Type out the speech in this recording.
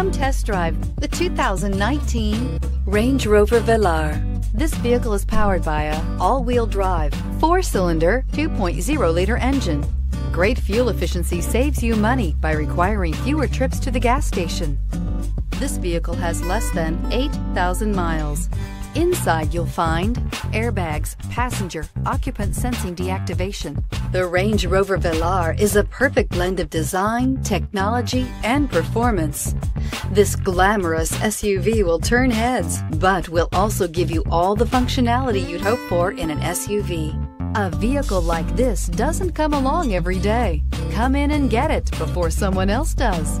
Come test drive the 2019 Range Rover Velar. This vehicle is powered by a all-wheel drive, four-cylinder, 2.0-liter engine. Great fuel efficiency saves you money by requiring fewer trips to the gas station. This vehicle has less than 8,000 miles. Inside you'll find airbags, passenger, occupant sensing deactivation. The Range Rover Velar is a perfect blend of design, technology, and performance. This glamorous SUV will turn heads, but will also give you all the functionality you'd hope for in an SUV. A vehicle like this doesn't come along every day. Come in and get it before someone else does.